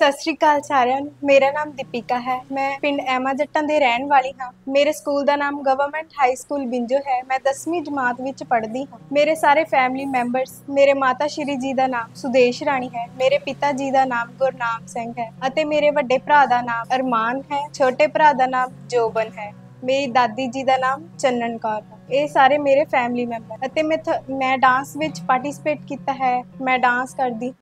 ਸਤਿ ਸ਼੍ਰੀ ਅਕਾਲ ਸਾਰਿਆਂ ਨੂੰ। ਮੇਰਾ ਨਾਮ ਦੀਪਿਕਾ ਹੈ। ਮੈਂ ਪਿੰਡ ਐਮਾ ਜੱਟਾਂ ਦੇ ਰਹਿਣ ਵਾਲੀ ਹਾਂ। ਮੇਰੇ ਸਕੂਲ ਦਾ ਨਾਮ ਗਵਰਨਮੈਂਟ ਹਾਈ ਸਕੂਲ ਬਿੰਜੋ ਹੈ। ਮੈਂ 10ਵੀਂ ਜਮਾਤ ਵਿੱਚ ਪੜ੍ਹਦੀ ਹਾਂ। ਮੇਰੇ ਸਾਰੇ ਫੈਮਿਲੀ ਮੈਂਬਰਸ ਮੇਰੇ ਮਾਤਾ ਸ਼੍ਰੀ ਜੀ ਦਾ ਨਾਮ ਸੁਦੇਸ਼ ਰਾਣੀ ਹੈ। ਮੇਰੇ ਪਿਤਾ ਜੀ ਦਾ ਨਾਮ ਗੁਰਨਾਮ ਸਿੰਘ ਹੈ ਅਤੇ ਮੇਰੇ ਵੱਡੇ ਭਰਾ ਦਾ ਨਾਮ ਅਰਮਾਨ ਹੈ। ਛੋਟੇ ਭਰਾ ਦਾ ਨਾਮ ਜੋਬਨ ਹੈ। ਮੇਰੀ ਦਾਦੀ ਜੀ ਦਾ ਨਾਮ ਚੰਨਨ ਕੌਰ ਹੈ। ਇਹ ਸਾਰੇ ਮੇਰੇ ਫੈਮਿਲੀ ਮੈਂਬਰ ਅਤੇ ਮੈਂ ਮੈਂ ਡਾਂਸ ਵਿੱਚ ਪਾਰਟਿਸਿਪੇਟ ਕੀਤਾ ਹੈ। ਮੈਂ ਡਾਂਸ ਕਰਦੀ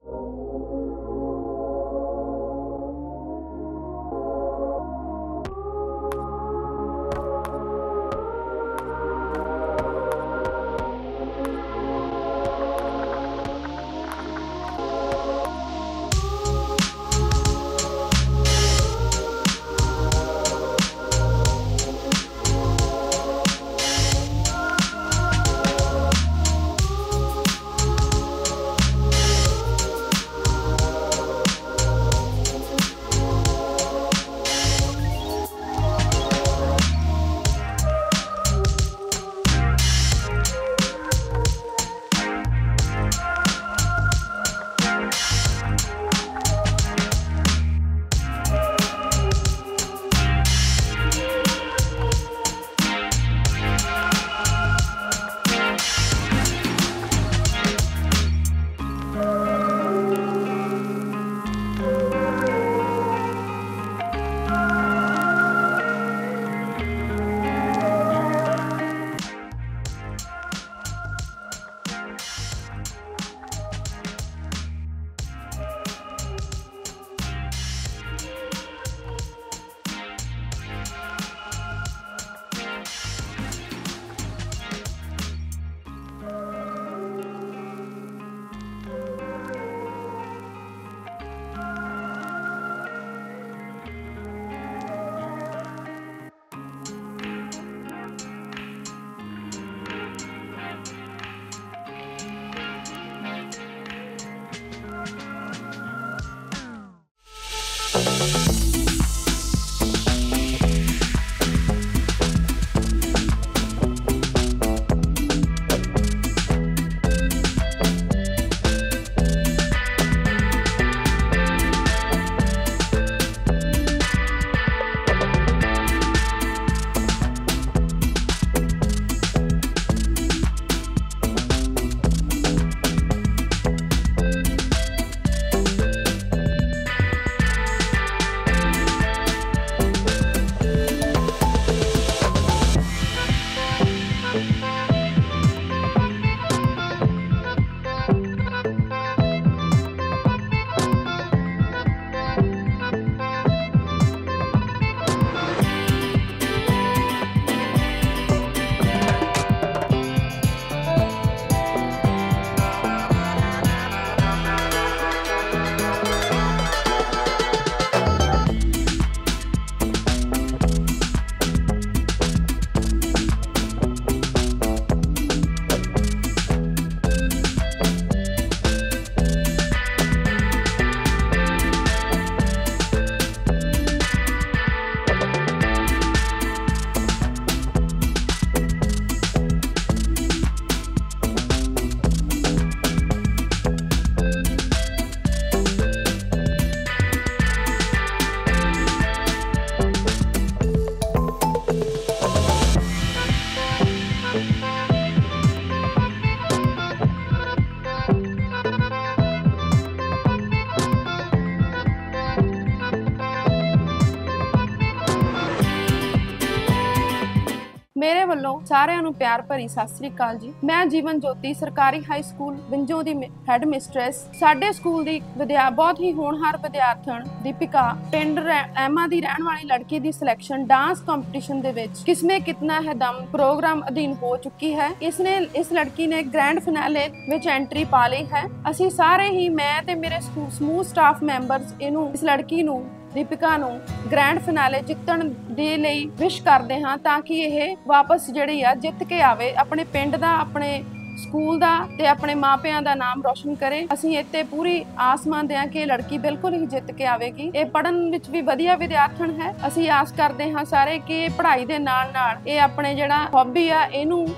ਵੱਲੋਂ ਸਾਰਿਆਂ ਨੂੰ ਪਿਆਰ ਭਰੀ ਸਤਿ ਸ੍ਰੀ ਅਕਾਲ ਜੀ। ਮੈਂ ਜੀਵਨ ਜੋਤੀ, ਸਰਕਾਰੀ ਹਾਈ ਸਕੂਲ ਵਿੰਜੋ ਦੀ ਹੈੱਡ ਮਿਸਟ੍ਰੈਸ ਸਾਡੇ ਸਕੂਲ ਦੀ ਵਿਦਿਆ ਬਹੁਤ ਹੀ ਹੋਣਹਾਰ ਵਿਦਿਆਰਥਣ ਦੀਪਿਕਾ, ਪਿੰਡ ਐਮਾ ਦੀ ਰਹਿਣ ਵਾਲੀ ਲੜਕੀ ਦੀ ਸਿਲੈਕਸ਼ਨ ਡਾਂਸ ਕੰਪੀਟੀਸ਼ਨ ਦੇ ਵਿੱਚ ਕਿਸਮੇ ਕਿਤਨਾ ਹੈ ਦਮ ਪ੍ਰੋਗਰਾਮ ਅਧੀਨ ਹੋ ਚੁੱਕੀ ਹੈ। ਇਸ ਨੇ ਇਸ ਲੜਕੀ ਨੇ ਗ੍ਰੈਂਡ ਫਿਨਾਲੇ ਵਿੱਚ ਐਂਟਰੀ ਪਾ ਲਈ ਹੈ। ਅਸੀਂ ਸਾਰੇ ਹੀ, ਮੈਂ ਤੇ ਮੇਰੇ ਸਮੂਹ ਸਟਾਫ ਮੈਂਬਰਸ ਇਹਨੂੰ ਇਸ ਲੜਕੀ ਨੂੰ ਦੀਪਿਕਾ ਨੂੰ ਗ੍ਰੈਂਡ ਫਿਨਾਲੇ ਜਿੱਤਣ ਦੇ ਲਈ ਵਿਸ਼ ਕਰਦੇ ਹਾਂ ਤਾਂ ਕਿ ਇਹ ਵਾਪਸ ਜਿਹੜੀ ਆ ਜਿੱਤ ਕੇ ਆਵੇ, ਆਪਣੇ ਪਿੰਡ ਦਾ, ਆਪਣੇ ਸਕੂਲ ਦਾ ਤੇ ਆਪਣੇ ਮਾਪਿਆਂ ਦਾ ਨਾਮ ਰੋਸ਼ਨ ਕਰੇ। ਅਸੀਂ ਇੱਥੇ ਪੂਰੀ ਆਸ ਮੰਨਦੇ ਹਾਂ ਕਿ ਇਹ ਲੜਕੀ ਬਿਲਕੁਲ ਹੀ ਜਿੱਤ ਕੇ ਆਵੇਗੀ। ਇਹ ਪੜਨ ਵਿੱਚ ਵੀ ਵਧੀਆ ਵਿਦਿਆਰਥਣ ਹੈ। ਅਸੀਂ ਆਸ ਕਰਦੇ ਹਾਂ ਸਾਰੇ ਕਿ ਇਹ ਪੜ੍ਹਾਈ ਦੇ ਨਾਲ ਨਾਲ ਇਹ ਆਪਣੇ ਜਿਹੜਾ ਹੌਬੀ ਆ, ਇਹਨੂੰ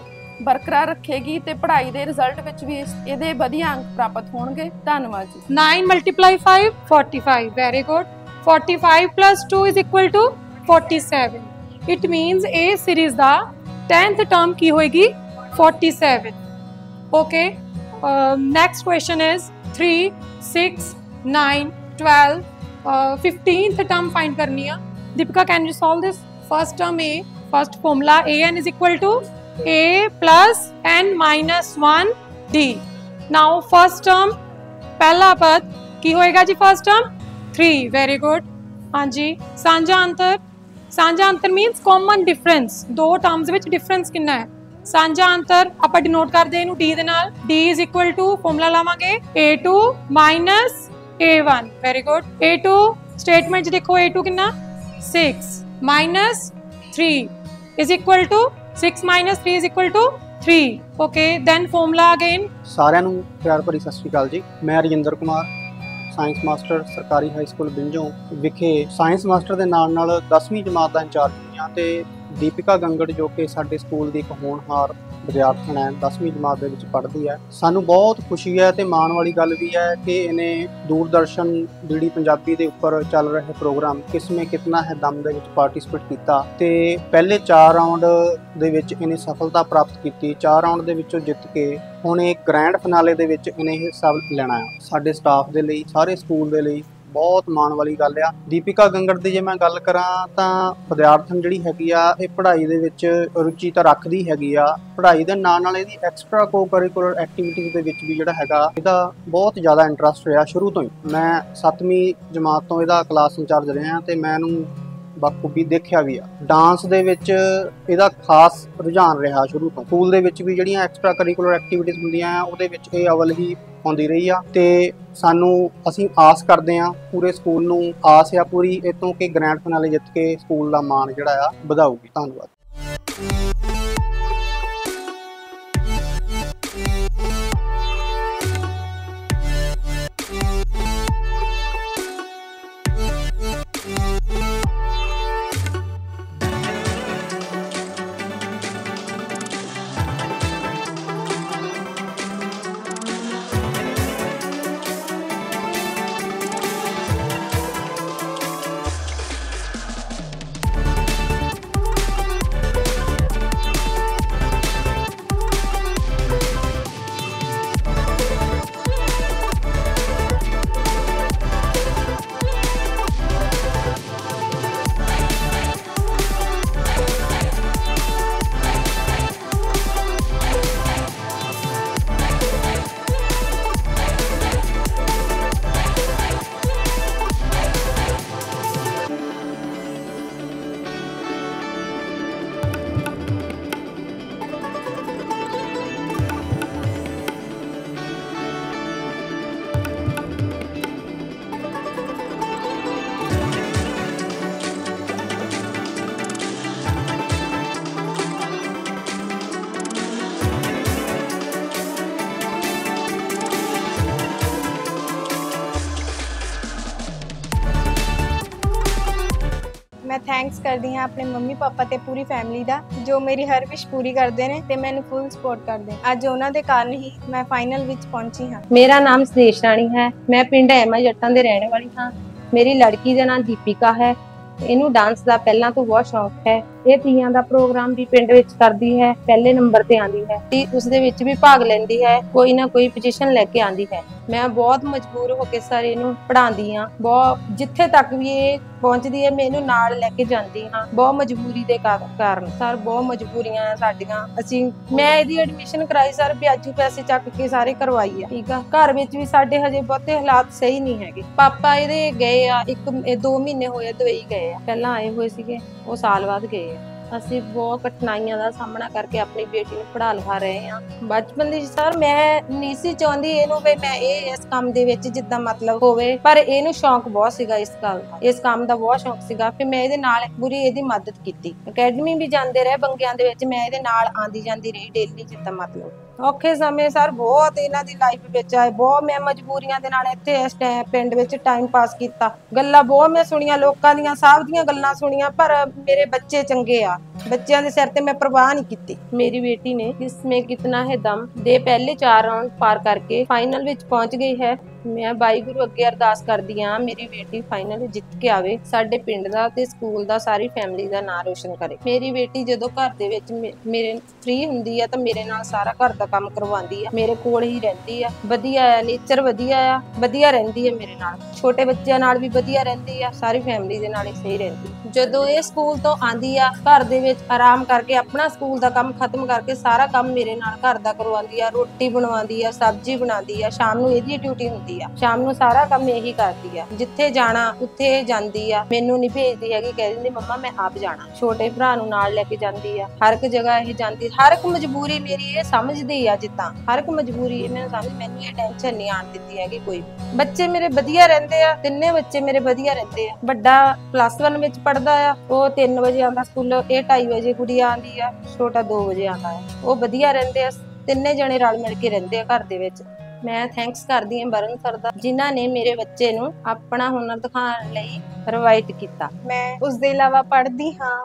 ਬਰਕਰਾਰ ਰੱਖੇਗੀ ਤੇ ਪੜ੍ਹਾਈ ਦੇ ਰਿਜ਼ਲਟ ਵਿੱਚ ਵੀ ਇਹਦੇ ਵਧੀਆ ਅੰਕ ਪ੍ਰਾਪਤ ਹੋਣਗੇ। ਧੰਨਵਾਦ ਜੀ। 9 5 45 very good 45 plus 2 is equal to 47 it means a series the 10th term ਕੀ ਹੋਏਗੀ 47 okay um, next question is 3 6 9 12 uh, 15th term find ਕਰਨੀ ਆ Deepika can you solve this first term a first formula an is equal to a plus n minus 1 d now first term ਪਹਿਲਾ ਪਦ ਕੀ ਹੋਏਗਾ ਜੀ first term 3 very good ਹਾਂਜੀ, ਸਾਂਝਾ ਅੰਤਰ ਸਾਂਝਾ ਅੰਤਰ ਮੀਨਸ ਕਾਮਨ ਡਿਫਰੈਂਸ ਦੋ ਟਰਮਸ ਵਿੱਚ ਡਿਫਰੈਂਸ ਕਿੰਨਾ ਹੈ? ਸਾਂਝਾ ਅੰਤਰ, ਆਪਾਂ ਡਿਨੋਟ ਕਰਦੇ ਇਹਨੂੰ d ਦੇ ਨਾਲ। D ਫਾਰਮੂਲਾ ਲਾਵਾਂਗੇ a2 a1 very good a2 statement ਦੇਖੋ a2 ਕਿੰਨਾ? 6 3 is equal to 6 3 is equal to 3 okay, then formula again. ਸਾਰਿਆਂ ਨੂੰ ਪਿਆਰ ਭਰੀ ਸਤਿ ਸ਼੍ਰੀ ਅਕਾਲ ਜੀ। ਮੈਂ ਰਜਿੰਦਰ ਕੁਮਾਰ ਸਾਇੰਸ ਮਾਸਟਰ ਸਰਕਾਰੀ ਹਾਈ ਸਕੂਲ ਬਿੰਜੋ ਵਿਖੇ ਸਾਇੰਸ ਮਾਸਟਰ ਦੇ ਨਾਲ ਨਾਲ 10ਵੀਂ ਜਮਾਤ ਦਾ ਇੰਚਾਰਜ ਵੀ ਹਾਂ ਤੇ ਦੀਪਿਕਾ ਗੰਗੜ ਜੋ ਕਿ ਸਾਡੇ ਸਕੂਲ ਦੀ ਇੱਕ ਹੋਣਹਾਰ ਵਿਦਿਆਰਥਣ ਹੈ 10ਵੀਂ ਜਮਾਤ ਦੇ ਵਿੱਚ ਪੜ੍ਹਦੀ ਹੈ। ਸਾਨੂੰ ਬਹੁਤ ਖੁਸ਼ੀ ਹੈ ਤੇ ਮਾਣ ਵਾਲੀ ਗੱਲ ਵੀ ਹੈ ਕਿ ਇਹਨੇ ਦੂਰਦਰਸ਼ਨ ਡੀਡੀ ਪੰਜਾਬੀ ਦੇ ਉੱਪਰ ਚੱਲ ਰਹੇ ਪ੍ਰੋਗਰਾਮ ਕਿਸਮੇ ਕਿਤਨਾ ਹੈ ਦਮ ਦੇ ਵਿੱਚ ਪਾਰਟਿਸਿਪੇਟ ਕੀਤਾ ਤੇ ਪਹਿਲੇ 4 ਰਾਉਂਡ ਦੇ ਵਿੱਚ ਇਹਨੇ ਸਫਲਤਾ ਪ੍ਰਾਪਤ ਕੀਤੀ। 4 ਰਾਉਂਡ ਦੇ ਵਿੱਚੋਂ ਜਿੱਤ ਕੇ ਹੁਣ ਇਹ ਗ੍ਰੈਂਡ ਫਿਨਾਲੇ ਦੇ ਵਿੱਚ ਇਹਨੇ ਹਿੱਸਾ ਲੈਣਾ ਹੈ। ਸਾਡੇ ਸਟਾਫ ਦੇ ਲਈ, ਸਾਰੇ ਸਕੂਲ ਦੇ ਲਈ ਬਹੁਤ ਮਾਣ ਵਾਲੀ ਗੱਲ ਆ। ਦੀਪਿਕਾ ਗੰਗੜ ਦੀ ਜੇ ਮੈਂ ਗੱਲ ਕਰਾਂ ਤਾਂ ਵਿਦਿਆਰਥਣ ਜਿਹੜੀ ਹੈਗੀ ਆ, ਇਹ ਪੜ੍ਹਾਈ ਦੇ ਵਿੱਚ ਰੁਚੀ ਤਾਂ ਰੱਖਦੀ ਹੈਗੀ ਆ। ਪੜ੍ਹਾਈ ਦੇ ਨਾਲ ਨਾਲ ਇਹਦੀ ਐਕਸਟਰਾ ਕੋ-ਕਰਿਕੂਲਰ ਐਕਟੀਵਿਟੀਜ਼ ਦੇ ਵਿੱਚ ਵੀ ਜਿਹੜਾ ਹੈਗਾ, ਇਹਦਾ ਬਹੁਤ ਜ਼ਿਆਦਾ ਇੰਟਰਸਟ ਰਿਹਾ ਸ਼ੁਰੂ ਤੋਂ ਹੀ। ਮੈਂ 7ਵੀਂ ਜਮਾਤ ਤੋਂ ਇਹਦਾ ਕਲਾਸ ਇੰਚਾਰਜ ਰਿਹਾ ਤੇ ਮੈਂ ਇਹਨੂੰ ਬਾਖੂਬੀ ਦੇਖਿਆ ਵੀ ਆ। ਡਾਂਸ ਦੇ ਵਿੱਚ ਇਹਦਾ ਖਾਸ ਰੁਝਾਨ ਰਿਹਾ ਸ਼ੁਰੂ ਤੋਂ। ਸਕੂਲ ਦੇ ਵਿੱਚ ਵੀ ਜਿਹੜੀਆਂ ਐਕਸਟਰਾ ਕਰਿਕੂਲਰ ਐਕਟੀਵਿਟੀਜ਼ ਹੁੰਦੀਆਂ ਆ, ਉਹਦੇ ਵਿੱਚ ਇਹ ਅਵਲ ਹੀ ਆਉਂਦੀ ਰਹੀ ਆ। ਤੇ ਸਾਨੂੰ ਅਸੀਂ ਆਸ ਕਰਦੇ ਆ, ਪੂਰੇ ਸਕੂਲ ਨੂੰ ਆਸ ਆ ਪੂਰੀ, ਇਹ ਤੋਂ ਕਿ ਗ੍ਰੈਂਡ ਫਿਨਾਲੇ ਜਿੱਤ ਕੇ ਸਕੂਲ ਦਾ ਮਾਣ ਜਿਹੜਾ ਆ ਵਧਾਊਗੀ। ਧੰਨਵਾਦ। ਥੈਂਕਸ ਕਰਦੀ ਹਾਂ ਆਪਣੇ ਮੰਮੀ ਪਾਪਾ ਤੇ ਪੂਰੀ ਫੈਮਿਲੀ ਦਾ, ਜੋ ਮੇਰੀ ਹਰ ਵਿਸ਼ ਪੂਰੀ ਕਰਦੇ ਨੇ ਤੇ ਮੈਨੂੰ ਫੁੱਲ ਸਪੋਰਟ ਕਰਦੇ ਅੱਜ ਉਹਨਾਂ ਦੇ ਕਾਰਨ ਹੀ ਮੈਂ ਫਾਈਨਲ ਵਿੱਚ ਪਹੁੰਚੀ ਹਾਂ। ਮੇਰਾ ਨਾਮ ਸੁਦੇਸ਼ ਰਾਣੀ ਹੈ, ਮੈਂ ਪਿੰਡ ਐਮਾ ਜੱਟਾਂ ਦੇ ਰਹਿਣ ਵਾਲੀ ਹਾਂ। ਮੇਰੀ ਲੜਕੀ ਦਾ ਨਾਮ ਦੀਪਿਕਾ ਹੈ, ਇਹਨੂੰ ਡਾਂਸ ਦਾ ਪਹਿਲਾਂ ਤੋਂ ਬਹੁਤ ਸ਼ੌਕ ਹੈ। ਇਹ ਤੀਆਂ ਦਾ ਪ੍ਰੋਗਰਾਮ ਵੀ ਪਿੰਡ ਵਿੱਚ ਕਰਦੀ ਹੈ, ਪਹਿਲੇ ਨੰਬਰ ਤੇ ਆਂਦੀ ਹੈ। ਤੇ ਉਸ ਦੇ ਵਿੱਚ ਵੀ ਭਾਗ ਲੈਂਦੀ ਹੈ, ਕੋਈ ਨਾ ਕੋਈ ਪੋਜੀਸ਼ਨ ਲੈ ਕੇ ਆਂਦੀ ਹੈ। ਮੈਂ ਬਹੁਤ ਮਜਬੂਰ ਹੋ ਕੇ ਸਰ ਇਹਨੂੰ ਪੜਾਉਂਦੀ ਆ ਬਹੁਤ, ਜਿੱਥੇ ਤੱਕ ਵੀ ਇਹ ਪਹੁੰਚਦੀ ਹੈ, ਮੈਂ ਇਹਨੂੰ ਨਾਲ ਲੈ ਕੇ ਜਾਂਦੀ ਹਾਂ। ਬਹੁਤ ਮਜਬੂਰੀ ਦੇ ਕਾਰਨ। ਸਰ, ਬਹੁਤ ਮਜਬੂਰੀਆਂ ਆ ਸਾਡੀਆਂ। ਅਸੀਂ, ਮੈਂ ਇਹਦੀ ਐਡਮਿਸ਼ਨ ਕਰਾਈ ਸਰ, ਵਿਆਜੂ ਪੈਸੇ ਚੱਕ ਕੇ ਸਾਰੇ ਕਰਵਾਈ ਆ। ਠੀਕ ਆ? ਘਰ ਵਿੱਚ ਵੀ ਸਾਡੇ ਹਜੇ ਬਹੁਤੇ ਹਾਲਾਤ ਸਹੀ ਨਹੀਂ ਹੈਗੇ। ਪਾਪਾ ਇਹਦੇ ਗਏ ਆ, ਇੱਕ, ਇਹ ਦੋ ਮਹੀਨੇ ਹੋਏ ਦੁਬਈ ਗਏ ਆ। ਪਹਿਲਾਂ ਆਏ ਹੋਏ ਸੀਗੇ, ਉਹ ਸਾਲ ਬਾਅਦ ਗਏ ਆ। ਅਸੀਂ ਬਹੁਤ ਕਠਿਨਾਈਆਂ ਦਾ ਸਾਹਮਣਾ ਕਰਕੇ ਆਪਣੀ ਬੇਟੀ ਨੂੰ ਪੜ੍ਹਾ ਲਿਖਾ ਰਹੇ ਹਾਂ। ਬਚਪਨ ਦੀ ਸਰ ਮੈਂ ਨਹੀਂ ਸੀ ਚਾਹੁੰਦੀ ਇਹਨੂੰ ਵੀ ਮੈਂ ਇਹ ਇਸ ਕੰਮ ਦੇ ਵਿੱਚ ਜਿੱਦਾਂ ਮਤਲਬ ਹੋਵੇ, ਪਰ ਇਹਨੂੰ ਸ਼ੌਂਕ ਬਹੁਤ ਸੀਗਾ ਇਸ ਗੱਲ ਦਾ। ਇਸ ਕੰਮ ਦਾ ਬਹੁਤ ਸ਼ੌਂਕ ਸੀਗਾ, ਫਿਰ ਮੈਂ ਇਹਦੇ ਨਾਲ ਪੂਰੀ ਇਹਦੀ ਮਦਦ ਕੀਤੀ। ਅਕੈਡਮੀ ਵੀ ਜਾਂਦੇ ਰਹੇ, ਬੰਗਿਆਂ ਦੇ ਵਿੱਚ ਮੈਂ ਇਹਦੇ ਨਾਲ ਆਂਦੀ ਜਾਂਦੀ ਰਹੀ ਡੇਲੀ ਜਿੱਦਾਂ ਮਤਲਬ। ਔਖੇ ਸਮੇਂ ਸਰ, ਬਹੁਤ ਇਹਨਾਂ ਦੀ ਲਾਈਫ ਵਿੱਚ ਆਏ, ਬਹੁਤ ਮੈਂ ਮਜਬੂਰੀਆਂ ਦੇ ਨਾਲ ਇੱਥੇ ਇਸ ਟਾਈਮ ਪਿੰਡ ਵਿੱਚ ਟਾਈਮ ਪਾਸ ਕੀਤਾ। ਗੱਲਾਂ ਬਹੁਤ ਮੈਂ ਸੁਣੀਆਂ, ਲੋਕਾਂ ਦੀਆਂ ਸਭ ਦੀਆਂ ਗੱਲਾਂ ਸੁਣੀਆਂ, ਪਰ ਮੇਰੇ ਬੱਚੇ ਚੰਗੇ ਆ। ਬੱਚਿਆਂ ਦੇ ਸਿਰ ਤੇ ਮੈਂ ਪਰਵਾਹ ਨਹੀਂ ਕੀਤੀ। ਮੇਰੀ ਬੇਟੀ ਨੇ ਇਸਮੇ ਕਿਤਨਾ ਹੈ ਦਮ ਦੇ ਪਹਿਲੇ 4 ਰਾਉਂਡ ਪਾਰ ਕਰਕੇ ਫਾਈਨਲ ਵਿੱਚ ਪਹੁੰਚ ਗਈ ਹੈ। ਮੈਂ ਵਾਹਿਗੁਰੂ ਅੱਗੇ ਅਰਦਾਸ ਕਰਦੀ ਹਾਂ, ਮੇਰੀ ਬੇਟੀ ਫਾਈਨਲ ਜਿੱਤ ਕੇ ਆਵੇ, ਸਾਡੇ ਪਿੰਡ ਦਾ ਤੇ ਸਕੂਲ ਦਾ ਸਾਰੀ ਫੈਮਿਲੀ ਦਾ ਨਾਂ ਰੋਸ਼ਨ ਕਰੇ। ਮੇਰੀ ਬੇਟੀ ਜਦੋਂ ਘਰ ਦੇ ਵਿੱਚ ਮੇਰੇ ਫ੍ਰੀ ਹੁੰਦੀ ਆ ਤਾਂ ਮੇਰੇ ਨਾਲ ਸਾਰਾ ਘਰ ਦਾ ਕੰਮ ਕਰਵਾਉਂਦੀ ਆ, ਮੇਰੇ ਕੋਲ ਹੀ ਰਹਿੰਦੀ ਆ। ਵਧੀਆ ਆ ਨੇਚਰ ਵਧੀਆ ਆ, ਵਧੀਆ ਰਹਿੰਦੀ ਆ ਮੇਰੇ ਨਾਲ। ਛੋਟੇ ਬੱਚਿਆਂ ਨਾਲ ਵੀ ਵਧੀਆ ਰਹਿੰਦੀ ਆ, ਸਾਰੀ ਫੈਮਿਲੀ ਦੇ ਨਾਲ ਹੀ ਸਹੀ ਰਹਿੰਦੀ। ਜਦੋਂ ਇਹ ਸਕੂਲ ਤੋਂ ਆਂਦੀ ਆ, ਘਰ ਦੇ ਵਿੱਚ ਆਰਾਮ ਕਰਕੇ ਆਪਣਾ ਸਕੂਲ ਦਾ ਕੰਮ ਖਤਮ ਕਰਕੇ ਸਾਰਾ ਕੰਮ ਮੇਰੇ ਨਾਲ ਘਰ ਦਾ ਕਰਵਾਉਂਦੀ ਆ, ਰੋਟੀ ਬਣਵਾਉਂਦੀ ਆ, ਸਬਜ਼ੀ ਬਣਾਉਂਦੀ ਆ, ਸ਼ਾਮ ਨੂੰ ਇਹਦੀ ਡਿਊਟੀ ਹੁੰਦੀ ਆ। ਸ਼ਾਮ ਨੂੰ ਸਾਰਾ ਕੰਮ ਇਹੀ ਕਰਦੀ ਆ। ਜਿੱਥੇ ਜਾਣਾ, ਉੱਥੇ ਜਾਂਦੀ ਆ। ਮੈਨੂੰ ਨਹੀਂ ਭੇਜਦੀ ਹੈਗੀ, ਕਹਿ ਦਿੰਦੀ, ਮੰਮਾ, ਮੈਂ ਆਪ ਜਾਣਾ। ਛੋਟੇ ਭਰਾ ਨੂੰ ਨਾਲ ਲੈ ਕੇ ਜਾਂਦੀ ਆ। ਹਰ ਇੱਕ ਜਗ੍ਹਾ ਇਹ ਜਾਂਦੀ, ਹਰ ਇੱਕ ਮਜਬੂਰੀ ਮੇਰੀ ਇਹ ਸਮਝਦੀ ਆ ਜਿੱਦਾਂ। ਹਰ ਇੱਕ ਮਜਬੂਰੀ ਇਹ ਮੈਨੂੰ ਸਮਝ, ਮੈਨੂੰ ਇਹ ਟੈਨਸ਼ਨ ਨਹੀਂ ਆਣ ਦਿੱਤੀ ਹੈਗੀ ਕੋਈ ਬੱਚੇ ਮੇਰੇ ਵਧੀਆ ਰਹਿੰਦੇ ਆ, ਤਿੰਨੇ ਬੱਚੇ ਮੇਰੇ ਵਧੀਆ ਰਹਿੰਦੇ ਆ। ਵੱਡਾ ਪਲੱਸ 1 ਵਿੱਚ ਪੜਦਾ ਆ, ਉਹ 3 ਵਜੇ ਆਉਂਦਾ ਸਕੂਲ, ਇਹ 2:30 ਵਜੇ ਕੁੜੀ ਆਉਂਦੀ ਆ, ਛੋਟਾ 2 ਵਜੇ ਆਉਂਦਾ ਆ। ਉਹ ਵਧੀਆ ਰਹਿੰਦੇ ਆ, ਤਿੰਨੇ ਜਣੇ ਰਲ ਮਿਲ ਕੇ ਰਹਿੰਦੇ ਆ ਘਰ ਦੇ ਵਿੱਚ। ਮੈਂ ਥੈਂਕਸ ਕਰਦੀ ਹਾਂ ਬਰਨ ਸਰ ਦਾ, ਜਿਨ੍ਹਾਂ ਨੇ ਮੇਰੇ ਬੱਚੇ ਨੂੰ ਆਪਣਾ ਹੁਨਰ ਦਿਖਾਉਣ ਲਈ ਪ੍ਰੋਵਾਈਡ ਕੀਤਾ। ਮੈਂ ਉਸ ਦੇ ਇਲਾਵਾ ਪੜ੍ਹਦੀ ਹਾਂ।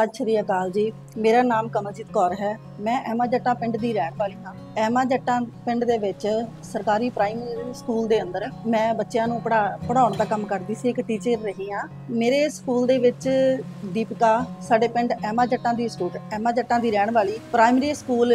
ਸਤਿ ਸ਼੍ਰੀ ਅਕਾਲ ਜੀ। ਮੇਰਾ ਨਾਮ ਕਮਲਜੀਤ ਕੌਰ ਹੈ। ਮੈਂ ਐਮਾ ਜੱਟਾਂ ਪਿੰਡ ਦੀ ਰਹਿਣ ਵਾਲੀ ਹਾਂ। ਐਮਾ ਜੱਟਾਂ ਪਿੰਡ ਦੇ ਵਿੱਚ ਸਰਕਾਰੀ ਪ੍ਰਾਇਮਰੀ ਸਕੂਲ ਦੇ ਅੰਦਰ ਮੈਂ ਬੱਚਿਆਂ ਨੂੰ ਪੜਾ ਪੜਾਉਣ ਦਾ ਕੰਮ ਕਰਦੀ ਸੀ, ਇੱਕ ਟੀਚਰ ਰਹੀ ਹਾਂ। ਮੇਰੇ ਸਕੂਲ ਦੇ ਵਿੱਚ ਦੀਪਿਕਾ, ਸਾਡੇ ਪਿੰਡ ਐਮਾ ਜੱਟਾਂ ਦੀ ਸਟੂਡੈਂਟ ਐਮਾ ਜੱਟਾਂ ਦੀ ਰਹਿਣ ਵਾਲੀ ਪ੍ਰਾਇਮਰੀ ਸਕੂਲ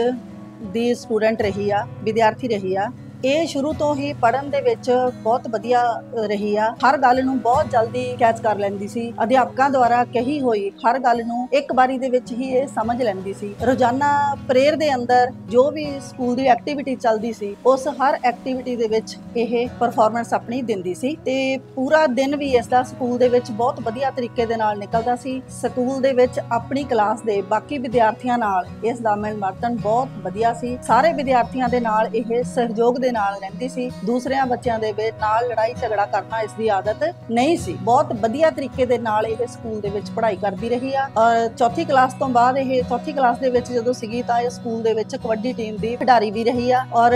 ਦੀ ਸਟੂਡੈਂਟ ਰਹੀ ਆ, ਵਿਦਿਆਰਥੀ ਰਹੀ ਆ। ਇਹ ਸ਼ੁਰੂ ਤੋਂ ਹੀ ਪੜਨ ਦੇ ਵਿੱਚ ਬਹੁਤ ਵਧੀਆ ਰਹੀ ਆ। ਹਰ ਗੱਲ ਨੂੰ ਬਹੁਤ ਜਲਦੀ ਕੈਚ ਕਰ ਲੈਂਦੀ ਸੀ। ਅਧਿਆਪਕਾਂ ਦੁਆਰਾ ਕਹੀ ਹੋਈ ਹਰ ਗੱਲ ਨੂੰ ਇੱਕ ਵਾਰੀ ਦੇ ਵਿੱਚ ਹੀ ਇਹ ਸਮਝ ਲੈਂਦੀ ਸੀ। ਰੋਜ਼ਾਨਾ ਪ੍ਰੇਅਰ ਦੇ ਅੰਦਰ ਜੋ ਵੀ ਸਕੂਲ ਦੀ ਐਕਟੀਵਿਟੀ ਚੱਲਦੀ ਸੀ, ਉਸ ਹਰ ਐਕਟੀਵਿਟੀ ਦੇ ਵਿੱਚ ਇਹ ਪਰਫਾਰਮੈਂਸ ਆਪਣੀ ਦਿੰਦੀ ਸੀ ਤੇ ਪੂਰਾ ਦਿਨ ਵੀ ਇਸ ਦਾ ਸਕੂਲ ਦੇ ਵਿੱਚ ਬਹੁਤ ਵਧੀਆ ਤਰੀਕੇ ਦੇ ਨਾਲ ਨਿਕਲਦਾ ਸੀ। ਸਕੂਲ ਦੇ ਵਿੱਚ ਆਪਣੀ ਕਲਾਸ ਦੇ ਬਾਕੀ ਵਿਦਿਆਰਥੀਆਂ ਨਾਲ ਇਸ ਦਾ ਮਿਲਵਰਤਨ ਬਹੁਤ ਵਧੀਆ ਸੀ। ਸਾਰੇ ਵਿਦਿਆਰਥੀਆਂ ਦੇ ਨਾਲ ਇਹ ਸਹਿਯੋਗ ਦੇ ਨਾਲ ਰਹਿੰਦੀ ਸੀ, ਦੂਸਰਿਆਂ ਬੱਚਿਆਂ ਦੇ ਨਾਲ ਲੜਾਈ ਝਗੜਾ ਕਰਨਾ ਇਸ ਦੀ ਆਦਤ ਨਹੀਂ ਸੀ। ਬਹੁਤ ਵਧੀਆ ਤਰੀਕੇ ਦੇ ਨਾਲ ਇਹ ਸਕੂਲ ਦੇ ਵਿੱਚ ਪੜ੍ਹਾਈ ਕਰਦੀ ਰਹੀ ਆ। ਔਰ ਚੌਥੀ ਕਲਾਸ ਤੋਂ ਬਾਅਦ ਇਹ ਚੌਥੀ ਕਲਾਸ ਦੇ ਵਿੱਚ ਜਦੋਂ ਸੀਗੀ ਤਾਂ ਇਹ ਸਕੂਲ ਦੇ ਵਿੱਚ ਕਬੱਡੀ ਟੀਮ ਦੀ ਖਿਡਾਰੀ ਵੀ ਰਹੀ ਆ ਔਰ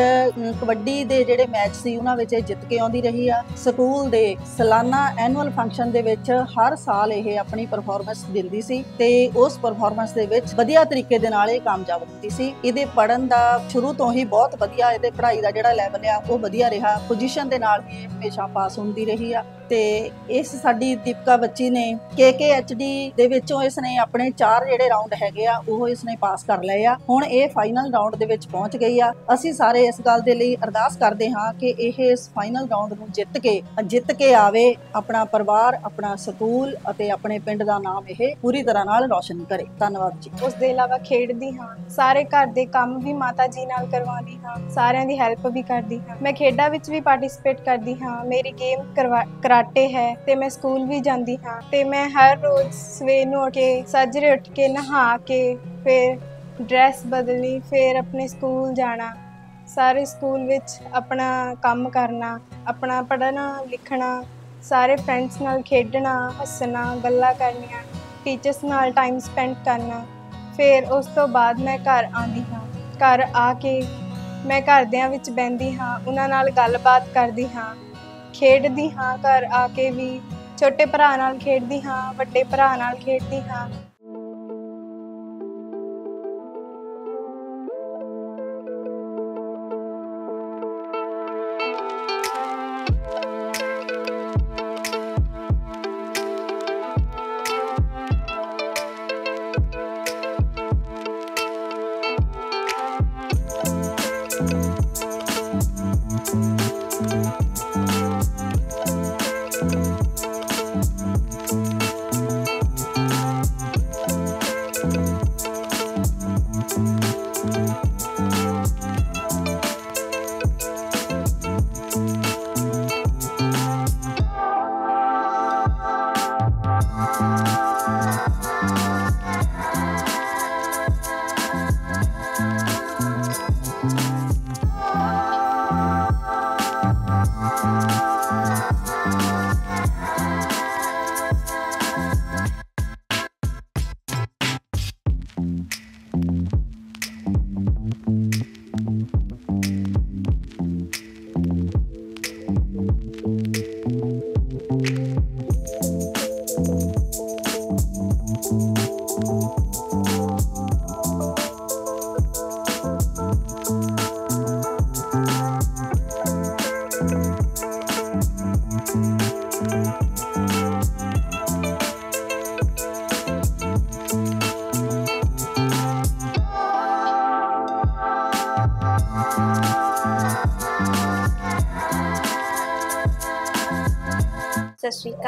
ਕਬੱਡੀ ਦੇ ਜਿਹੜੇ ਮੈਚ ਸੀ ਉਹਨਾਂ ਵਿੱਚ ਇਹ ਜਿੱਤ ਕੇ ਆਉਂਦੀ ਰਹੀ ਆ। ਸਕੂਲ ਦੇ ਸਾਲਾਨਾ ਐਨੂਅਲ ਫੰਕਸ਼ਨ ਦੇ ਵਿੱਚ ਹਰ ਸਾਲ ਇਹ ਆਪਣੀ ਪਰਫਾਰਮੈਂਸ ਦਿੰਦੀ ਸੀ ਤੇ ਉਸ ਪਰਫਾਰਮੈਂਸ ਦੇ ਵਿੱਚ ਵਧੀਆ ਤਰੀਕੇ ਦੇ ਨਾਲ ਇਹ ਕਾਮਯਾਬ ਹੁੰਦੀ ਸੀ। ਇਹਦੇ ਪੜਨ ਦਾ ਸ਼ੁਰੂ ਤੋਂ ਹੀ ਬਹੁਤ ਵਧੀਆ, ਇਹਦੇ ਪੜ੍ਹਾਈ ਦਾ ਜਿਹੜਾ ਲੈਵਲ ਆ ਉਹ ਵਧੀਆ ਰਿਹਾ। ਪੋਜੀਸ਼ਨ ਦੇ ਨਾਲ ਵੀ ਇਹ ਹਮੇਸ਼ਾ ਪਾਸ ਹੁੰਦੀ ਰਹੀ ਆ। ਤੇ ਇਸ ਸਾਡੀ ਦੀਪਕਾ ਬੱਚੀ ਨੇ KKHD ਦੇ ਵਿੱਚੋਂ ਇਸਨੇ ਆਪਣੇ ਚਾਰ ਜਿਹੜੇ ਰਾਉਂਡ ਹੈਗੇ ਆ, ਉਹ ਇਸਨੇ ਪਾਸ ਕਰ ਲਏ ਆ। ਹੁਣ ਇਹ ਫਾਈਨਲ ਰਾਉਂਡ ਦੇ ਵਿੱਚ ਪਹੁੰਚ ਗਈ ਆ। ਅਸੀਂ ਸਾਰੇ ਇਸ ਗੱਲ ਦੇ ਲਈ ਅਰਦਾਸ ਕਰਦੇ ਹਾਂ ਕਿ ਇਹ ਇਸ ਫਾਈਨਲ ਰਾਉਂਡ ਨੂੰ ਜਿੱਤ ਕੇ ਜਿੱਤ ਕੇ ਆਵੇ, ਆਪਣਾ ਪਰਿਵਾਰ, ਆਪਣਾ ਸਕੂਲ ਅਤੇ ਆਪਣੇ ਪਿੰਡ ਦਾ ਨਾਮ ਇਹ ਪੂਰੀ ਤਰ੍ਹਾਂ ਨਾਲ ਰੌਸ਼ਨ ਕਰੇ। ਧੰਨਵਾਦ ਜੀ। ਉਸ ਦੇ ਇਲਾਵਾ ਖੇਡਦੀ ਹਾਂ। ਸਾਰੇ ਘਰ ਦੇ ਕੰਮ ਵੀ ਮਾਤਾ ਜੀ ਨਾਲ ਕਰਵਾਉਂਦੀ ਹਾਂ। ਸਾਰਿਆਂ ਦੀ ਹੈਲਪ ਵੀ ਕਰਦੀ ਹਾਂ। ਮੈਂ ਖੇਡਾਂ ਵਿੱਚ ਵੀ ਪਾਰਟਿਸਿਪੇਟ ਕਰਦੀ ਹਾਂ। ਮੇਰੀ ਗੇਮ ਕਰਵਾ ਕਰਾਟੇ ਹੈ ਤੇ ਮੈਂ ਸਕੂਲ ਵੀ ਜਾਂਦੀ ਹਾਂ ਤੇ ਮੈਂ ਹਰ ਰੋਜ਼ ਸਵੇਰ ਨੂੰ ਉੱਠ ਕੇ, ਸੱਜਰੇ ਉੱਠ ਕੇ ਨਹਾ ਕੇ, ਫਿਰ ਡਰੈਸ ਬਦਲਣੀ, ਫਿਰ ਆਪਣੇ ਸਕੂਲ ਜਾਣਾ, ਸਾਰੇ ਸਕੂਲ ਵਿੱਚ ਆਪਣਾ ਕੰਮ ਕਰਨਾ, ਆਪਣਾ ਪੜ੍ਹਨਾ, ਲਿਖਣਾ, ਸਾਰੇ ਫਰੈਂਡਸ ਨਾਲ ਖੇਡਣਾ, ਹੱਸਣਾ, ਗੱਲਾਂ ਕਰਨੀਆਂ ਟੀਚਰਸ ਨਾਲ ਟਾਈਮ ਸਪੈਂਡ ਕਰਨਾ, ਫਿਰ ਉਸ ਤੋਂ ਬਾਅਦ ਮੈਂ ਘਰ ਆਉਂਦੀ ਹਾਂ, ਘਰ ਆ ਕੇ ਮੈਂ ਘਰਦਿਆਂ ਵਿੱਚ ਬੈੰਦੀ ਹਾਂ, ਉਹਨਾਂ ਨਾਲ ਗੱਲਬਾਤ ਕਰਦੀ ਹਾਂ ਖੇਡਦੀ ਹਾਂ ਘਰ ਆ ਕੇ ਵੀ, ਛੋਟੇ ਭਰਾ ਨਾਲ ਖੇਡਦੀ ਹਾਂ, ਵੱਡੇ ਭਰਾ ਨਾਲ ਖੇਡਦੀ ਹਾਂ।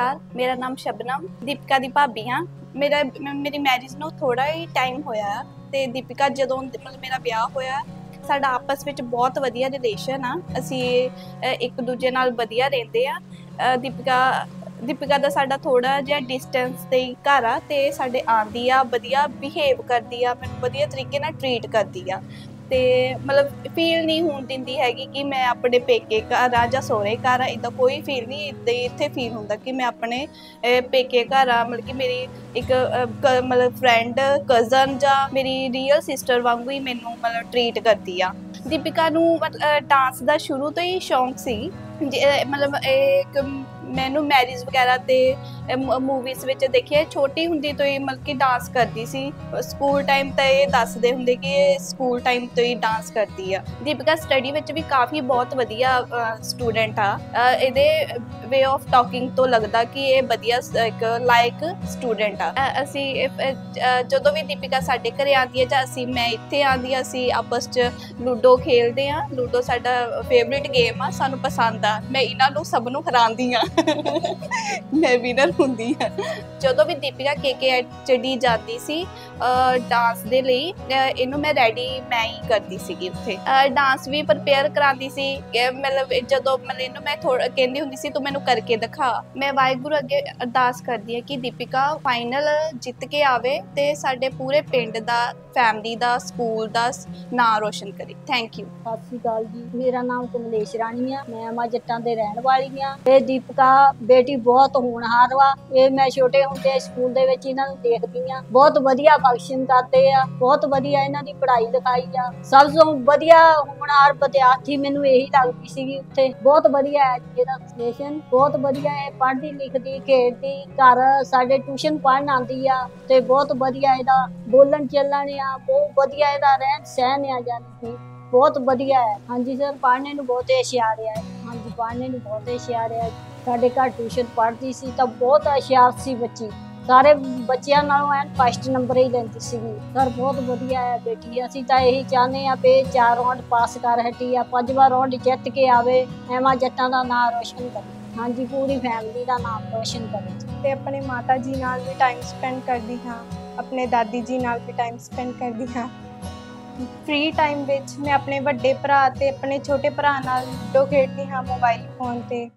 ਸਤਿ ਮੇਰਾ ਨਾਮ ਸ਼ਬਨਮ, ਦੀਪਿਕਾ ਦੀ ਭਾਬੀ ਹਾਂ। ਮੇਰਾ ਮੇਰੀ ਮੈਰਿਜ ਨੂੰ ਥੋੜਾ ਹੀ ਟਾਈਮ ਹੋਇਆ ਤੇ ਦੀਪਿਕਾ ਜਦੋਂ ਮਤਲਬ ਮੇਰਾ ਵਿਆਹ ਹੋਇਆ ਸਾਡਾ ਆਪਸ ਵਿੱਚ ਬਹੁਤ ਵਧੀਆ ਰਿਲੇਸ਼ਨ ਆ। ਅਸੀਂ ਇੱਕ ਦੂਜੇ ਨਾਲ ਵਧੀਆ ਰਹਿੰਦੇ ਆ। ਦੀਪਿਕਾ ਦੀਪਿਕਾ ਦਾ ਸਾਡਾ ਥੋੜਾ ਜਿਹਾ ਡਿਸਟੈਂਸ ਤੇ ਘਰ ਆ ਤੇ ਸਾਡੇ ਆਂਦੀ ਆ, ਵਧੀਆ ਬਿਹੇਵ ਕਰਦੀ ਆ, ਮੈਨੂੰ ਵਧੀਆ ਤਰੀਕੇ ਨਾਲ ਟ੍ਰੀਟ ਕਰਦੀ ਆ। ਤੇ ਮਤਲਬ ਫੀਲ ਨਹੀਂ ਹੋਣ ਦਿੰਦੀ ਹੈਗੀ ਕਿ ਮੈਂ ਆਪਣੇ ਪੇਕੇ ਘਰ ਆ ਜਾਂ ਸਹੁਰੇ ਘਰ ਆ ਇਦਾਂ ਕੋਈ ਫੀਲ ਨਹੀਂ ਇੱਦਾਂ ਇੱਥੇ ਫੀਲ ਹੁੰਦਾ ਕਿ ਮੈਂ ਆਪਣੇ ਅਹ, ਪੇਕੇ ਘਰ ਆ ਮਤਲਬ ਕਿ ਮੇਰੀ ਇੱਕ ਅਹ, ਕ- ਮਤਲਬ ਫਰੈਂਡ ਕਜ਼ਨ ਜਾਂ ਮੇਰੀ ਰੀਅਲ ਸਿਸਟਰ ਵਾਂਗੂ ਹੀ ਮੈਨੂੰ ਮਤਲਬ ਟਰੀਟ ਕਰਦੀ ਆ। ਦੀਪਿਕਾ ਨੂੰ ਮਤਲਬ ਡਾਂਸ ਦਾ ਸ਼ੁਰੂ ਤੋਂ ਹੀ ਸ਼ੌਂਕ ਸੀ। ਜੇ- ਮਤਲਬ ਇਹ ਇੱਕ ਮੈਨੂੰ ਮੈਰਿਜ ਵਗੈਰਾ ਤੇ ਮੂਵੀਜ਼ ਵਿੱਚ ਦੇਖਿਆ ਛੋਟੀ ਹੁੰਦੀ ਤੋਂ ਹੀ ਮਤਲਬ ਕਿ ਡਾਂਸ ਕਰਦੀ ਸੀ। ਸਕੂਲ ਟਾਈਮ ਤਾਂ ਇਹ ਦੱਸਦੇ ਹੁੰਦੇ ਕਿ ਇਹ ਸਕੂਲ ਟਾਈਮ ਤੋਂ ਹੀ ਡਾਂਸ ਕਰਦੀ ਆ। ਦੀਪਿਕਾ ਸਟੱਡੀ ਵਿੱਚ ਵੀ ਕਾਫੀ ਬਹੁਤ ਵਧੀਆ ਸਟੂਡੈਂਟ ਆ। ਇਹਦੇ ਵੇ ਆਫ ਟਾਕਿੰਗ ਤੋਂ ਲੱਗਦਾ ਕਿ ਇਹ ਵਧੀਆ ਇੱਕ ਲਾਇਕ ਸਟੂਡੈਂਟ ਆ। ਅਸੀਂ ਜਦੋਂ ਵੀ ਦੀਪਿਕਾ ਸਾਡੇ ਘਰੇ ਆਉਂਦੀ ਹੈ ਜਾਂ ਅਸੀਂ, ਮੈਂ ਇੱਥੇ ਆਉਂਦੀ ਹਾਂ ਅਸੀਂ ਆਪਸ 'ਚ ਲੂਡੋ ਖੇਲਦੇ ਆ। ਲੂਡੋ ਸਾਡਾ ਫੇਵਰਿਟ ਗੇਮ ਆ, ਸਾਨੂੰ ਪਸੰਦ ਆ। ਮੈਂ ਇਹਨਾਂ ਨੂੰ ਸਭ ਨੂੰ ਹਰਾਉਂਦੀ ਆ। ਮੈਂ ਵਿਨਰ ਹੁੰਦੀ ਆ ਜਦੋਂ ਵੀ ਦੀਪਿਕਾ ਕੇਕੇ ਜਾਂਦੀ ਸੀ ਡਾਂਸ ਦੇ ਲਈ ਇਹਨੂੰ ਮੈਂ ਰੈਡੀ ਮੈਂ ਹੀ ਕਰਦੀ ਸੀਗੀ ਉੱਥੇ। ਡਾਂਸ ਵੀ ਪ੍ਰਪੇਅਰ ਕਰਾਉਂਦੀ ਸੀ। ਮਤਲਬ ਜਦੋਂ ਮਤਲਬ ਇਹਨੂੰ ਮੈਂ ਥੋੜਾ ਕਹਿੰਦੀ ਹੁੰਦੀ ਸੀ ਤੂੰ ਮੈਨੂੰ ਕਰਕੇ ਦਿਖਾ। ਮੈਂ ਵਾਹਿਗੁਰੂ ਅੱਗੇ ਅਰਦਾਸ ਕਰਦੀ ਹਾਂ ਕਿ ਦੀਪਿਕਾ ਫਾਈਨਲ ਜਿੱਤ ਕੇ ਆਵੇ ਤੇ ਸਾਡੇ ਪੂਰੇ ਪਿੰਡ ਦਾ ਫੈਮਿਲੀ ਦਾ ਸਕੂਲ ਦਾ ਨਾਂ ਰੋਸ਼ਨ ਕਰੇ। ਥੈਂਕ ਯੂ ਸਤਿ ਸ਼੍ਰੀ ਅਕਾਲ ਜੀ। ਮੇਰਾ ਨਾਮ ਕਮਲੇਸ਼ ਰਾਣੀ ਆ। ਮੈਂ ਅਮਾ ਜੱਟਾਂ ਦੇ ਰਹਿਣ ਵਾਲੀ ਆ ਇਹ ਦੀਪਕਾ ਬੇਟੀ ਬਹੁਤ ਹੋਣਹਾਰ ਵਾ। ਇਹ ਮੈਂ ਛੋਟੇ ਹੁੰਦੇ ਸਕੂਲ ਦੇ ਵਿੱਚ ਇਹਨਾਂ ਨੂੰ ਦੇਖਦੀ ਆ ਬਹੁਤ ਵਧੀਆ ਫੰਕਸ਼ਨ ਕਰਦੇ ਆ। ਬਹੁਤ ਵਧੀਆ ਇਹਨਾਂ ਦੀ ਪੜ੍ਹਾਈ ਲਿਖਾਈ ਆ। ਸਭ ਤੋਂ ਵਧੀਆ ਹੋਣਹਾਰ ਵਿਦਿਆਰਥੀ ਮੈਨੂੰ ਇਹੀ ਲੱਗਦੀ ਸੀਗੀ ਉੱਥੇ। ਬਹੁਤ ਵਧੀਆ ਹੈ ਇਹਦਾ ਸਟੇਸ਼ਨ ਬਹੁਤ ਵਧੀਆ ਹੈ। ਪੜ੍ਹਦੀ ਲਿਖਦੀ, ਖੇਡਦੀ, ਘਰ ਸਾਡੇ ਟਿਊਸ਼ਨ ਪੜ੍ਹਨ ਆਉਂਦੀ ਆ। ਤੇ ਬਹੁਤ ਵਧੀਆ ਇਹਦਾ ਬੋਲਣ ਚੱਲਣ ਆ। ਬਹੁਤ ਵਧੀਆ ਇਹਦਾ ਰਹਿਣ ਸਹਿਣ ਆ ਜਾਂਦੀ ਬਹੁਤ ਵਧੀਆ ਹੈ। ਹਾਂਜੀ ਸਰ ਪੜ੍ਹਨੇ ਨੂੰ ਬਹੁਤ ਏਸ਼ਿਆ ਰਿਹਾ ਹੈ ਹਾਂਜੀ, ਪੜ੍ਹਨੇ ਨੂੰ ਬਹੁਤ ਹੁਸ਼ਿਆਰ ਹੈ ਸਾਡੇ ਘਰ ਟਿਊਸ਼ਨ ਪੜ੍ਹਦੀ ਸੀ ਤਾਂ ਬਹੁਤ ਹੁਸ਼ਿਆਰ ਸੀ ਬੱਚੀ। ਸਾਰੇ ਬੱਚਿਆਂ ਨਾਲੋਂ ਐਨ ਫਸਟ ਨੰਬਰ ਹੀ ਲੈਂਦੀ ਸੀਗੀ ਸਰ ਬਹੁਤ ਵਧੀਆ ਹੈ ਬੇਟੀ, ਅਸੀਂ ਤਾਂ ਇਹੀ ਚਾਹੁੰਦੇ ਆ ਵੀ ਚਾਰ ਰੌਂਡ ਪਾਸ ਕਰ ਹਟੀ ਆ ਪੰਜਵਾਂ ਰਾਉਂਡ ਜਿੱਤ ਕੇ ਆਵੇ, ਐਵਾਂ ਜੱਟਾਂ ਦਾ ਨਾਮ ਰੋਸ਼ਨ ਕਰੇ। ਹਾਂਜੀ, ਪੂਰੀ ਫੈਮਿਲੀ ਦਾ ਨਾਮ ਰੋਸ਼ਨ ਕਰੇ। ਤੇ ਆਪਣੇ ਮਾਤਾ ਜੀ ਨਾਲ ਵੀ ਟਾਈਮ ਸਪੈਂਡ ਕਰਦੀ ਹਾਂ, ਆਪਣੇ ਦਾਦੀ ਜੀ ਨਾਲ ਵੀ ਟਾਈਮ ਸਪੈਂਡ ਕਰਦੀ ਹਾਂ। ਫ੍ਰੀ ਟਾਈਮ ਵਿੱਚ ਮੈਂ ਆਪਣੇ ਵੱਡੇ ਭਰਾ ਤੇ ਆਪਣੇ ਛੋਟੇ ਭਰਾ ਨਾਲ ਲੂਡੋ ਖੇਡਦੀ ਹਾਂ ਮੋਬਾਈਲ ਫੋਨ ਤੇ।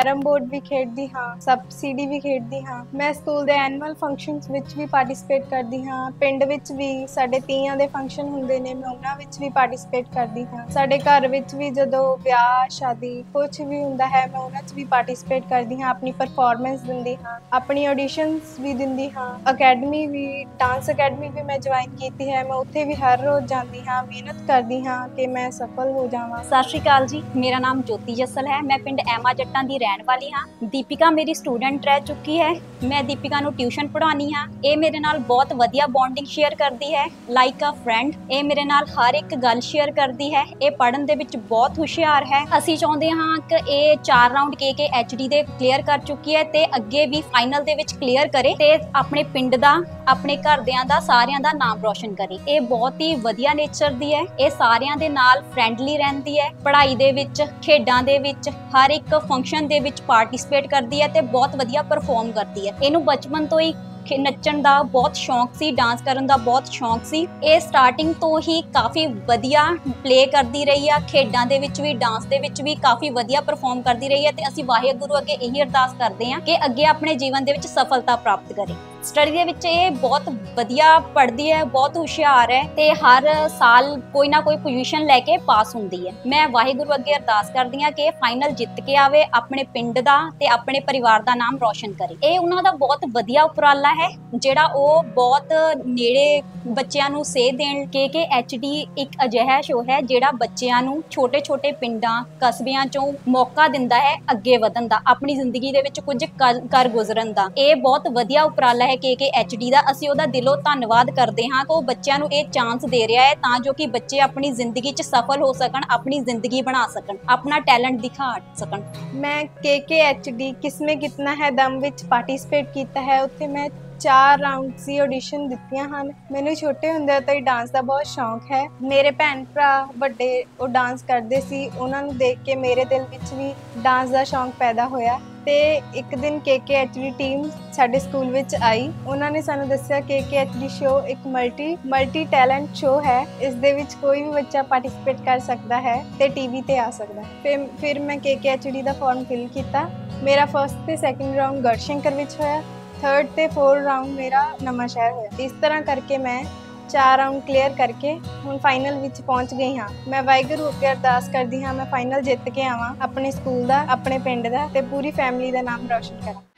ਕੈਰਮ ਬੋਰਡ ਵੀ ਖੇਡਦੀ ਹਾਂ ਸਬਸਿਡੀ ਵੀ ਖੇਡਦੀ ਹਾਂ। ਮੈਂ ਸਕੂਲ ਦੇ ਐਨੂਅਲ ਫੰਕਸ਼ਨਸ ਵਿੱਚ ਵੀ ਪਾਰਟਿਸਿਪੇਟ ਕਰਦੀ ਹਾਂ। ਪਿੰਡ ਵਿੱਚ ਵੀ ਸਾਡੇ ਤੀਆਂ ਦੇ ਫੰਕਸ਼ਨ ਹੁੰਦੇ ਨੇ, ਮੈਂ ਉਹਨਾਂ ਵਿੱਚ ਵੀ ਪਾਰਟਿਸਿਪੇਟ ਕਰਦੀ ਹਾਂ। ਸਾਡੇ ਘਰ ਵਿੱਚ ਵੀ ਜਦੋਂ ਵਿਆਹ, ਸ਼ਾਦੀ ਕੁਝ ਵੀ ਹੁੰਦਾ ਹੈ, ਮੈਂ ਉਹਨਾਂ 'ਚ ਵੀ ਪਾਰਟਿਸਿਪੇਟ ਕਰਦੀ ਹਾਂ, ਆਪਣੀ ਪਰਫਾਰਮੈਂਸ ਦਿੰਦੀ ਹਾਂ, ਆਪਣੀ ਆਡੀਸ਼ਨਸ ਵੀ ਦਿੰਦੀ ਹਾਂ। ਅਕੈਡਮੀ ਵੀ ਡਾਂਸ ਅਕੈਡਮੀ ਵੀ ਮੈਂ ਜੁਆਇਨ ਕੀਤੀ ਹੈ। ਮੈਂ ਉੱਥੇ ਵੀ ਹਰ ਰੋਜ਼ ਜਾਂਦੀ ਹਾਂ, ਮਿਹਨਤ ਕਰਦੀ ਹਾਂ ਕਿ ਮੈਂ ਸਫਲ ਹੋ ਜਾਵਾਂ। ਸਤਿ ਸ਼੍ਰੀ ਅਕਾਲ ਜੀ, ਮੇਰਾ ਨਾਮ ਜੋਤੀ ਜੱਸਲ ਹੈ। ਮੈਂ ਪਿੰਡ ਐਮਾ ਜੱਟਾਂ ਦੀ ਰਹਿਣ ਵਾਲੀ ਹਾਂ। ਦੀਪਿਕਾ ਮੇਰੀ ਸਟੂਡੈਂਟ ਰਹਿ ਚੁੱਕੀ ਹੈ। ਮੈਂ ਦੀਪਿਕਾ ਨੂੰ ਟਿਊਸ਼ਨ ਪੜ੍ਹਾਉਣੀ ਹਾਂ। ਇਹ ਮੇਰੇ ਨਾਲ ਬਹੁਤ ਵਧੀਆ ਬੌਂਡਿੰਗ ਸ਼ੇਅਰ ਕਰਦੀ ਹੈ। ਲਾਈਕ ਅ ਫਰੈਂਡ ਇਹ ਮੇਰੇ ਨਾਲ ਹਰ ਇੱਕ ਗੱਲ ਸ਼ੇਅਰ ਕਰਦੀ ਹੈ। ਇਹ ਪੜ੍ਹਨ ਦੇ ਵਿੱਚ ਬਹੁਤ ਹੁਸ਼ਿਆਰ ਹੈ। ਅਸੀਂ ਚਾਹੁੰਦੇ ਹਾਂ ਕਿ ਇਹ 4 ਰਾਉਂਡ ਕੇ ਐਚਡੀ ਦੇ ਕਲੀਅਰ ਕਰ ਚੁੱਕੀ ਹੈ ਤੇ ਅੱਗੇ ਵੀ ਫਾਈਨਲ ਦੇ ਵਿੱਚ ਕਲੀਅਰ ਕਰੇ ਤੇ ਆਪਣੇ ਪਿੰਡ ਦਾ, ਆਪਣੇ ਘਰਦਿਆਂ ਦਾ, ਸਾਰਿਆਂ ਦਾ ਨਾਮ ਰੋਸ਼ਨ ਕਰੇ। ਇਹ ਬਹੁਤ ਹੀ ਵਧੀਆ ਨੇਚਰ ਦੀ ਹੈ। ਇਹ ਸਾਰਿਆਂ ਦੇ ਨਾਲ ਫਰੈਂਡਲੀ ਰਹਿੰਦੀ ਹੈ। ਪੜ੍ਹਾਈ ਦੇ ਵਿੱਚ, ਖੇਡਾਂ ਦੇ ਵਿੱਚ, ਹਰ ਇੱਕ ਫੰਕਸ਼ਨ ਦੇ ਵਿੱਚ ਪਾਰਟਿਸਿਪੇਟ ਕਰਦੀ ਹੈ ਤੇ ਬਹੁਤ ਵਧੀਆ ਪਰਫਾਰਮ ਕਰਦੀ ਹੈ। ਇਹਨੂੰ ਬਚਪਨ ਤੋਂ ਹੀ ਨੱਚਣ ਦਾ ਬਹੁਤ ਸ਼ੌਂਕ ਸੀ ਡਾਂਸ ਕਰਨ ਦਾ ਬਹੁਤ ਸ਼ੌਂਕ ਸੀ। ਇਹ ਸਟਾਰਟਿੰਗ ਤੋਂ ਹੀ ਕਾਫੀ ਵਧੀਆ ਪਲੇ ਕਰਦੀ ਰਹੀ ਆ, ਖੇਡਾਂ ਦੇ ਵਿੱਚ ਵੀ ਡਾਂਸ ਦੇ ਵਿੱਚ ਵੀ ਕਾਫੀ ਵਧੀਆ ਪਰਫਾਰਮ ਕਰਦੀ ਰਹੀ ਹੈ ਤੇ ਅਸੀਂ ਵਾਹਿਗੁਰੂ ਅੱਗੇ ਇਹੀ ਅਰਦਾਸ ਕਰਦੇ ਹਾਂ ਕਿ ਅੱਗੇ ਆਪਣੇ ਜੀਵਨ ਦੇ ਵਿੱਚ ਸਫਲਤਾ ਪ੍ਰਾਪਤ ਕਰੇ। ਸਟੱਡੀ ਦੇ ਵਿੱਚ ਇਹ ਬਹੁਤ ਵਧੀਆ ਪੜ੍ਹਦੀ ਹੈ, ਬਹੁਤ ਹੁਸ਼ਿਆਰ ਹੈ ਤੇ ਹਰ ਸਾਲ ਕੋਈ ਨਾ ਕੋਈ ਪੋਜੀਸ਼ਨ ਲੈ ਕੇ ਪਾਸ ਹੁੰਦੀ ਹੈ। ਮੈਂ ਵਾਹਿਗੁਰੂ ਅੱਗੇ ਅਰਦਾਸ ਕਰਦੀ ਹਾਂ ਕਿ ਇਹ ਫਾਈਨਲ ਜਿੱਤ ਕੇ ਆਵੇ, ਆਪਣੇ ਪਿੰਡ ਦਾ ਤੇ ਆਪਣੇ ਪਰਿਵਾਰ ਦਾ ਨਾਮ ਰੌਸ਼ਨ ਕਰੇ। ਇਹ ਉਹਨਾਂ ਦਾ ਬਹੁਤ ਵਧੀਆ ਉਪਰਾਲਾ ਹੈ, ਜਿਹੜਾ ਉਹ ਬਹੁਤ ਨੇੜੇ ਬੱਚਿਆਂ ਨੂੰ ਸੇਧ ਦੇਣ ਕੇ ਕਿ ਐਚਡੀ ਇੱਕ ਅਜਿਹਾ ਸ਼ੋਅ ਹੈ, ਜਿਹੜਾ ਬੱਚਿਆਂ ਨੂੰ ਛੋਟੇ-ਛੋਟੇ ਪਿੰਡਾਂ, ਕਸਬਿਆਂ ਚੋਂ ਮੌਕਾ ਦਿੰਦਾ ਹੈ ਅੱਗੇ ਵਧਣ ਦਾ, ਆਪਣੀ ਜ਼ਿੰਦਗੀ ਦੇ ਵਿੱਚ ਕੁਝ ਕਰ- ਗੁਜ਼ਰਨ ਦਾ। ਇਹ ਬਹੁਤ ਵਧੀਆ ਉਪਰਾਲਾ ਹੈ ਕੇ ਐਚਡੀ ਦਾ ਅਸੀਂ ਉਹਦਾ ਦਿਲੋਂ ਧੰਨਵਾਦ ਕਰਦੇ ਹਾਂ ਕਿ ਉਹ ਬੱਚਿਆਂ ਨੂੰ ਇਹ ਚਾਂਸ ਦੇ ਰਿਹਾ ਹੈ ਤਾਂ ਜੋ ਕਿ ਬੱਚੇ ਆਪਣੀ ਜ਼ਿੰਦਗੀ 'ਚ ਸਫਲ ਹੋ ਸਕਣ, ਆਪਣੀ ਜ਼ਿੰਦਗੀ ਬਣਾ ਸਕਣ, ਆਪਣਾ ਟੈਲੈਂਟ ਦਿਖਾ ਸਕਣ। ਮੈਂ KKHD ਕਿਸਮੇ ਕਿਤਨਾ ਹੈ, ਦਮ ਵਿੱਚ ਪਾਰਟਿਸਿਪੇਟ ਕੀਤਾ ਹੈ, ਉੱਥੇ ਮੈਂ ਚਾਰ ਰਾਉਂਡਸ ਸੀ ਆਡੀਸ਼ਨ ਦਿੱਤੀਆਂ ਹਨ। ਮੈਨੂੰ ਛੋਟੇ ਹੁੰਦਿਆਂ ਤੋਂ ਹੀ ਡਾਂਸ ਦਾ ਬਹੁਤ ਸ਼ੌਂਕ ਹੈ। ਮੇਰੇ ਭੈਣ ਭਰਾ ਵੱਡੇ ਉਹ ਡਾਂਸ ਕਰਦੇ ਸੀ। ਉਹਨਾਂ ਨੂੰ ਦੇਖ ਕੇ ਮੇਰੇ ਦਿਲ ਵਿੱਚ ਵੀ ਡਾਂਸ ਦਾ ਸ਼ੌਂਕ ਪੈਦਾ ਹੋਇਆ। ਤੇ ਇੱਕ ਦਿਨ KKHD ਟੀਮ ਸਾਡੇ ਸਕੂਲ ਵਿੱਚ ਆਈ। ਉਹਨਾਂ ਨੇ ਸਾਨੂੰ ਦੱਸਿਆ KKHD ਸ਼ੋਅ ਇੱਕ ਮਲਟੀ ਮਲਟੀ ਟੈਲੈਂਟ ਸ਼ੋਅ ਹੈ। ਇਸ ਦੇ ਵਿੱਚ ਕੋਈ ਵੀ ਬੱਚਾ ਪਾਰਟਿਸਿਪੇਟ ਕਰ ਸਕਦਾ ਹੈ ਤੇ ਟੀਵੀ ਤੇ ਆ ਸਕਦਾ ਹੈ। ਫਿਰ ਫਿਰ ਮੈਂ KKHD ਦਾ ਫਾਰਮ ਫਿਲ ਕੀਤਾ। ਮੇਰਾ ਫਰਸਟ ਤੇ ਸੈਕੰਡ ਰਾਉਂਡ ਗੜਸ਼ੰਕਰ ਵਿੱਚ ਹੋਇਆ। ਥਰਡ ਤੇ ਫੋਰਥ ਰਾਉਂਡ ਮੇਰਾ ਨਵਾਂ ਸ਼ਹਿਰ ਹੋਇਆ। ਇਸ ਤਰ੍ਹਾਂ ਕਰਕੇ ਮੈਂ ਚਾਰ ਰਾਉਂਡ ਕਲੀਅਰ ਕਰਕੇ ਹੁਣ ਫਾਈਨਲ ਵਿੱਚ ਪਹੁੰਚ ਗਈ ਹਾਂ। ਮੈਂ ਵਾਹਿਗੁਰੂ ਅੱਗੇ ਅਰਦਾਸ ਕਰਦੀ ਹਾਂ, ਮੈਂ ਫਾਈਨਲ ਜਿੱਤ ਕੇ ਆਵਾਂ, ਆਪਣੇ ਸਕੂਲ ਦਾ, ਆਪਣੇ ਪਿੰਡ ਦਾ ਤੇ ਪੂਰੀ ਫੈਮਿਲੀ ਦਾ ਨਾਮ ਰੌਸ਼ਨ ਕਰਾਂ।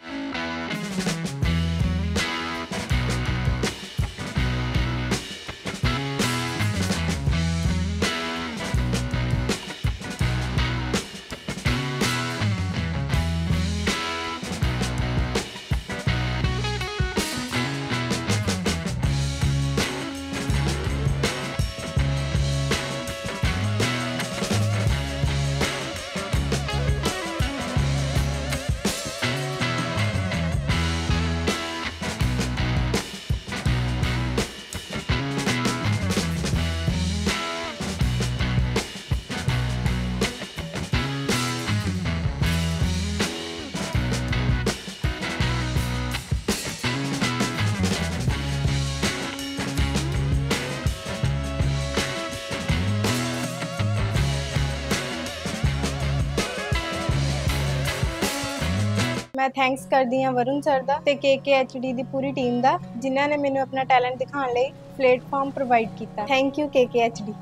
ਮੈਂ ਥੈਂਕਸ ਕਰਦੀ ਹਾਂ ਵਰੁਣ ਸਰ ਦਾ ਤੇ KKHD ਦੀ ਪੂਰੀ ਟੀਮ ਦਾ, ਜਿਨ੍ਹਾਂ ਨੇ ਮੈਨੂੰ ਆਪਣਾ ਟੈਲੈਂਟ ਦਿਖਾਉਣ ਲਈ ਪਲੇਟਫਾਰਮ ਪ੍ਰੋਵਾਈਡ ਕੀਤਾ। Thank you KKHD